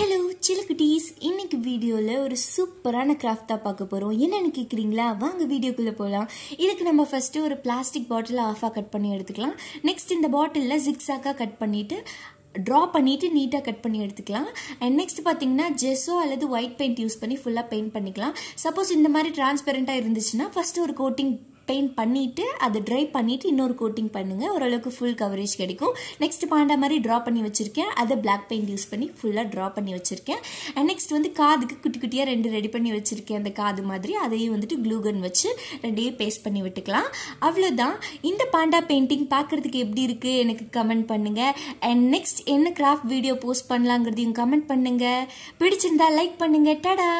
Hello சிலக்குட்டீஸ் இன்னைக்கு வீடியோவில் ஒரு சூப்பரான கிராஃப்ட் தான் பார்க்க போகிறோம் என்னென்னு கேட்குறீங்களா வாங்க வீடியோக்குள்ளே போகலாம் இதுக்கு நம்ம ஃபஸ்ட்டு ஒரு பிளாஸ்டிக் பாட்டில் ஆஃபாக கட் பண்ணி எடுத்துக்கலாம். நெக்ஸ்ட் இந்த பாட்டிலில் ஜிக்ஸாக்காக கட் பண்ணிவிட்டு ட்ரா பண்ணிவிட்டு நீட்டாக கட் பண்ணி எடுத்துக்கலாம். அண்ட் நெக்ஸ்ட் பார்த்தீங்கன்னா ஜெஸ்ஸோ அல்லது ஒயிட் பெயிண்ட் யூஸ் பண்ணி ஃபுல்லாக பெயிண்ட் பண்ணிக்கலாம். சப்போஸ் இந்த மாதிரி டிரான்ஸ்பெரண்ட்டாக இருந்துச்சுன்னா ஃபஸ்ட்டு ஒரு கோட்டிங் பெயிண்ட் பண்ணிவிட்டு அதை ட்ரை பண்ணிவிட்டு இன்னொரு கோட்டிங் பண்ணுங்கள் ஓரளவுக்கு ஃபுல் கவரேஜ் கிடைக்கும். நெக்ஸ்ட் பாண்டா மாதிரி ட்ரா பண்ணி வச்சுருக்கேன். அதை பிளாக் பெயிண்ட் யூஸ் பண்ணி ஃபுல்லாக ட்ரா பண்ணி வச்சுருக்கேன். அண்ட் நெக்ஸ்ட் வந்து காதுக்கு குட்டி குட்டியாக ரெண்டு ரெடி பண்ணி வச்சுருக்கேன். அந்த காது மாதிரி. அதையும் வந்துட்டு க்ளூகன் வச்சு ரெண்டையும் பேஸ்ட் பண்ணி விட்டுக்கலாம். அவ்வளோதான் இந்த பாண்டா பெயிண்டிங் பார்க்குறதுக்கு எப்படி இருக்குது எனக்கு கமெண்ட் பண்ணுங்கள் அண்ட் நெக்ஸ்ட் என்ன கிராஃப்ட் வீடியோ போஸ்ட் பண்ணலாங்கிறதையும் கமெண்ட் பண்ணுங்கள் பிடிச்சிருந்தா லைக் பண்ணுங்கள் டடா!